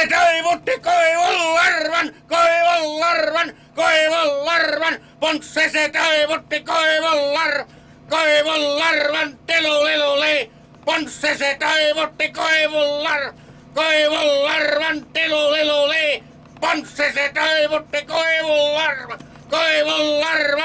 Se toivutti koivun larvan, koivun larvan, koivun larvan. Ponsse se toivutti koivun larvan, koivun larvan. Telu lilu li. Ponsse se toivutti koivun larvan, koivun larvan. Telu lilu li. Ponsse se toivutti koivun larvan, koivun larvan.